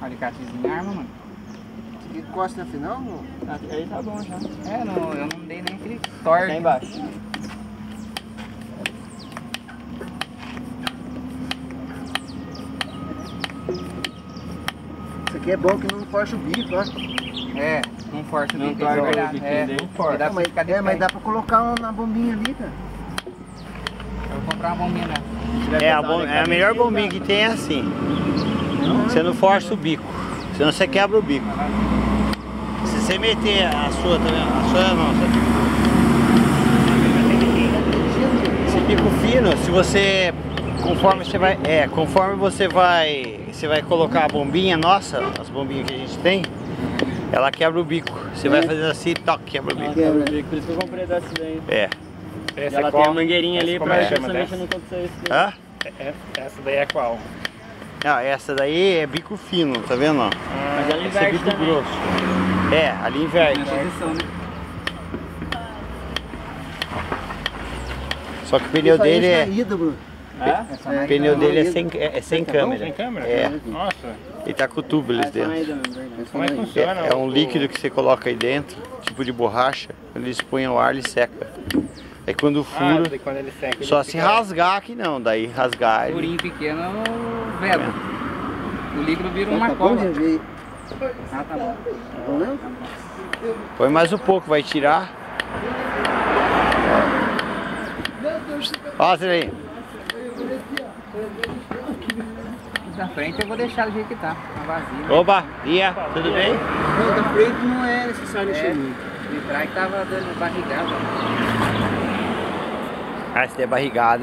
Alicatezinho arma, mano. E costa no final, não? Aí tá bom já. É, não, eu não dei nem aquele torque. Tá embaixo. Isso aqui é bom que não força o bico, ó. É, não força o Não bico, é verdade. É, e força. É, mas, é, mas dá pra colocar um na bombinha ali, cara. Eu vou comprar uma bombinha né? É a, bom- é a melhor bombinha que tem é assim. Você não força o bico, senão você quebra o bico. Se você meter a sua também, a sua não, esse bico fino, se você conforme você vai, é, conforme você vai, você vai colocar a bombinha nossa, as bombinhas que a gente tem, ela quebra o bico. Você vai fazendo assim, toque, quebra o bico. Quebra. Por isso que eu comprei dessa daí. É. E Essa ela é tem qual? a mangueirinha ali pra é justamente dessa? não acontecer isso. Hã? É- Essa daí é qual? Não, essa daí é bico fino, tá vendo? ó? Mas ela esse é inverte bico também. grosso. É, ali inverte. Posição, né? Só que o pneu dele é. ida, Bruno. É? É O pneu uma- dele é sem, é, é sem câmera. Sem câmera? É. Nossa, Ele tá com tubo ali Essa dentro. como é que funciona? É, é um líquido que você coloca aí dentro, tipo de borracha. Quando eles põem o ar, ele seca. Aí quando Ah, fura, daí quando ele seca, ele só se fica- rasgar aqui não. Daí rasgar ele. Furinho pequeno, veda. O líquido vira uma Tá cola. Ah, tá bom. Tá bom? Põe mais um pouco, vai tirar. Ó, você aí. Da frente eu vou deixar do jeito que tá, tá vazio. Oba, Ia, tudo bem? Não, da frente não é necessário mexer É, muito. de trás tava dando barrigada. Ah, esse daí é barrigado.